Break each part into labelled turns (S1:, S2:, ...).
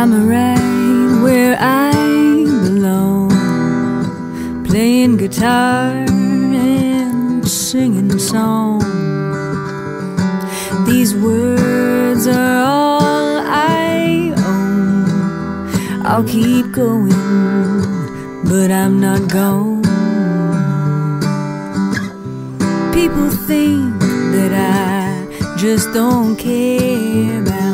S1: I'm right where I belong, playing guitar and singing songs. These words are all I own. I'll keep going, but I'm not gone. People think that I just don't care about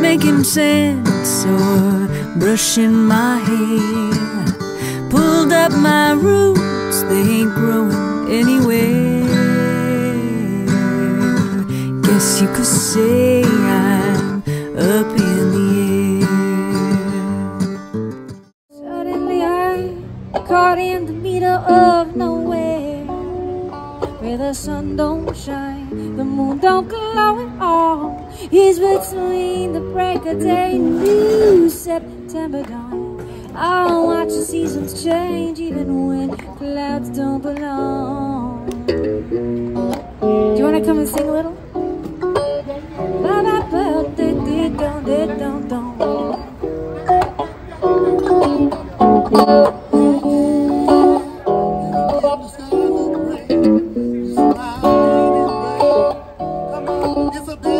S1: making sense or brushing my hair. Pulled up my roots, they ain't growing anywhere. Guess you could say I'm up in the air.
S2: Suddenly I caught in the middle of nowhere Where the sun don't shine, the moon don't glow at all It's between the break of day and new September dawn I'll watch the seasons change even when clouds don't belong Do you wanna come and sing a little? Ba ba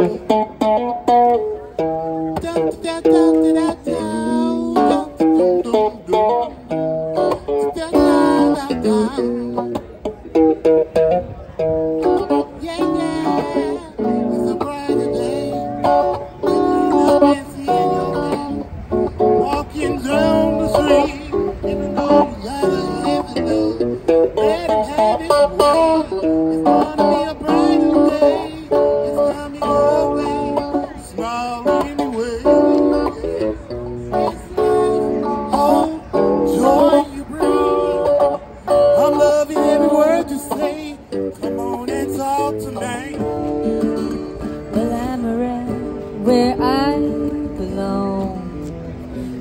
S3: even though you gonna be a brighter day. Smile anyway. Life. Oh, joy you bring. I'm loving every word you say. Come on and talk tonight.
S2: Well, I'm around where I belong,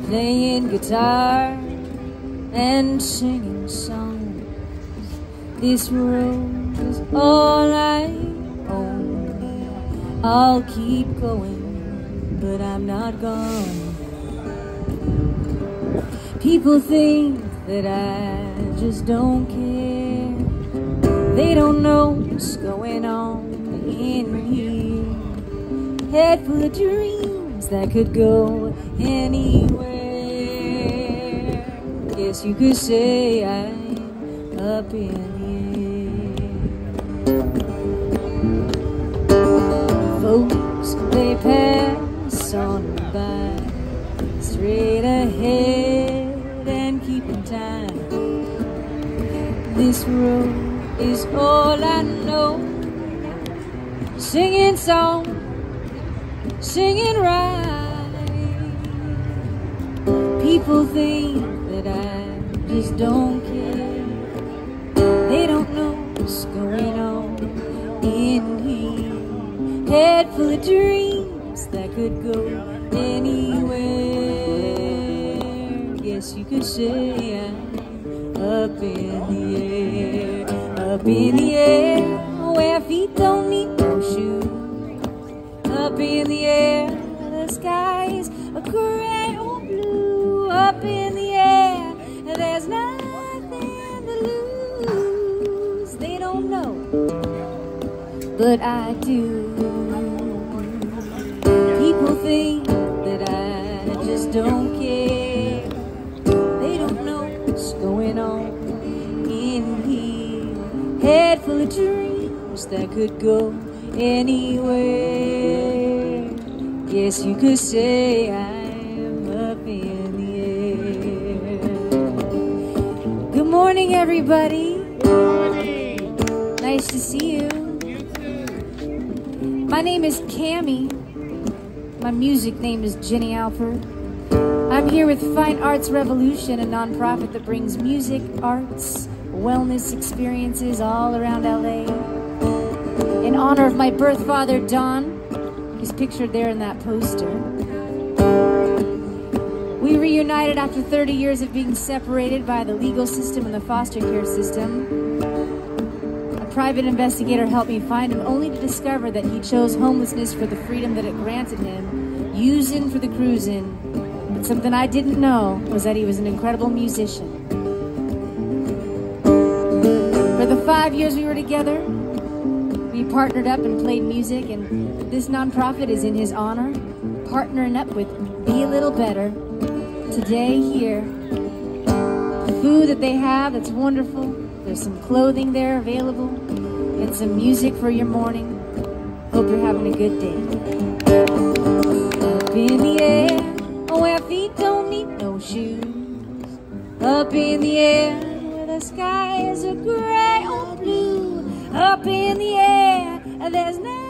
S2: playing guitar and singing songs. This road is all I own. I'll keep going, but I'm not gone. People think that I just don't care. They don't know what's going on in here. Head full of dreams that could go anywhere. Guess you could say I'm up in the air. Folks, they pass on by straight ahead and keeping time. This road is all I know. Singing song, singing right. People think that I just don't care. They don't know what's going on in here. Head full of dreams that could go anywhere. Guess you could say I'm up in the air, up in the air, where feet don't need no shoes. Up in the air, the sky's a gray or blue. Up in the there's nothing to lose. They don't know, but I do. People think that I just don't care. They don't know what's going on in here. Head full of dreams that could go anywhere. Yes, you could say I'm air. Good morning, everybody. Nice to see you. My name is Cami. My music name is Jenni Alpert. I'm here with Fine Arts Revolution, a nonprofit that brings music, arts, wellness experiences all around LA. In honor of my birth father, Don, he's pictured there in that poster. We reunited after 30 years of being separated by the legal system and the foster care system. A private investigator helped me find him only to discover that he chose homelessness for the freedom that it granted him, using for the cruising. But something I didn't know was that he was an incredible musician. For the five years we were together, we partnered up and played music, and this nonprofit is in his honor, partnering up with Bee a Little Better. Today, here, the food that they have that's wonderful. There's some clothing there available, and some music for your morning. Hope you're having a good day. Up in the air, oh, where feet don't need no shoes. Up in the air, where the skies are gray or blue. Up in the air, and there's nothing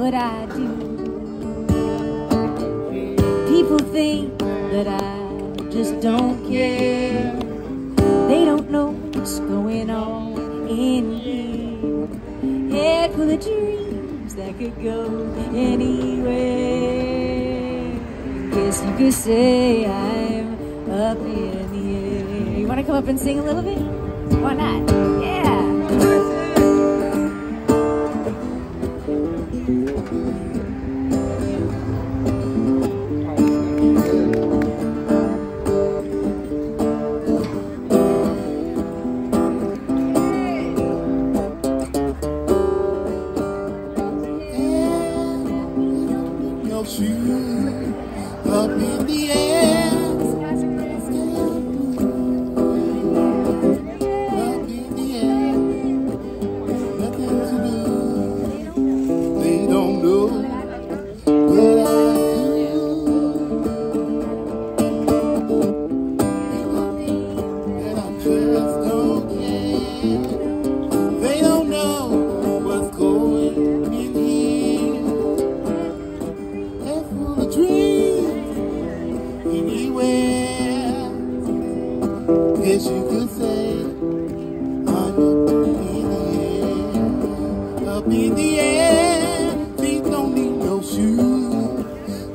S2: but I do. People think that I just don't care. They don't know what's going on in here. Head full of dreams that could go anywhere. Guess you could say I'm up in the air. You want to come up and sing a little bit? Why not?
S3: In the air. Feet don't need no shoes.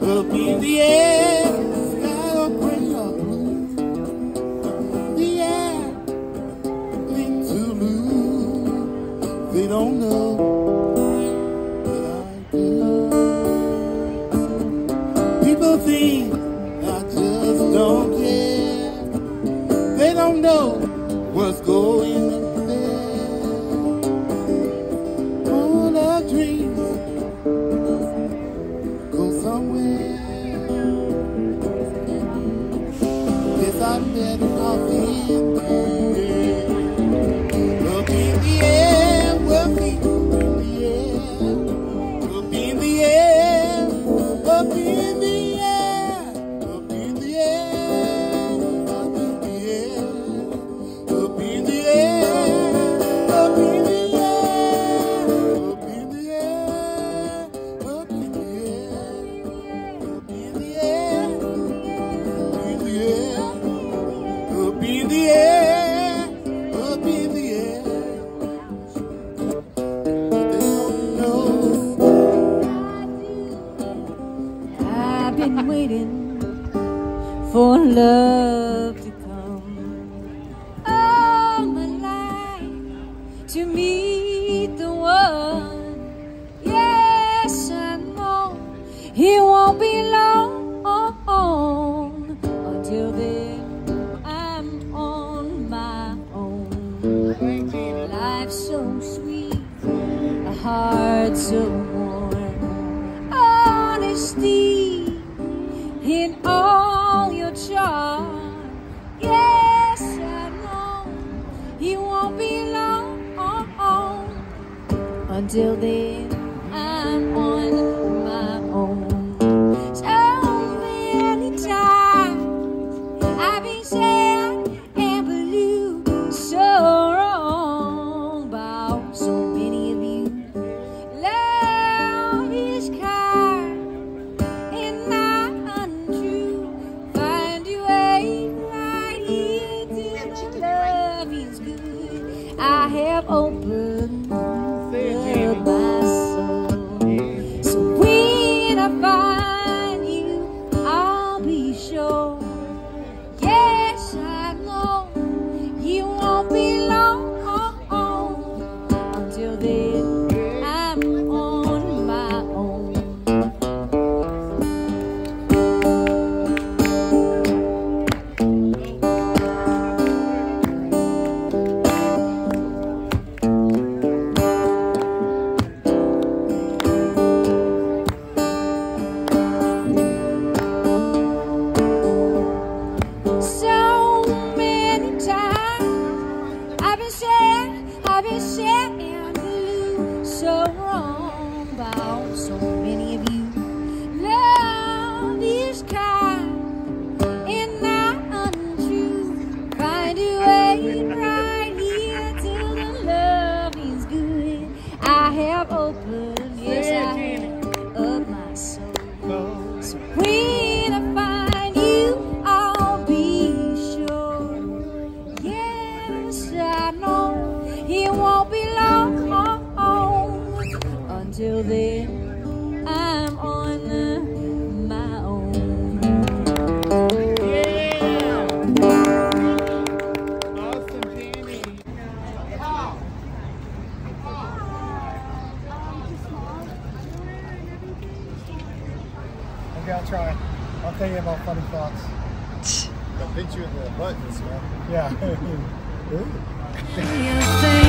S3: Up in the air, sky will bring up blue. The air, thing to lose. They don't know. I do. People think I just don't care. They don't know what's going on
S2: to meet the one. Yes, I know it won't be long until then I'm on my own. Life's so sweet, a heart so warm, honesty in all your charm. still then. until then, I'm on my own. Yeah. Awesome, Jamie. Oh. Okay, I'll try. I'll tell you about funny thoughts.
S3: I'll beat you in the butt this one.
S2: Yeah.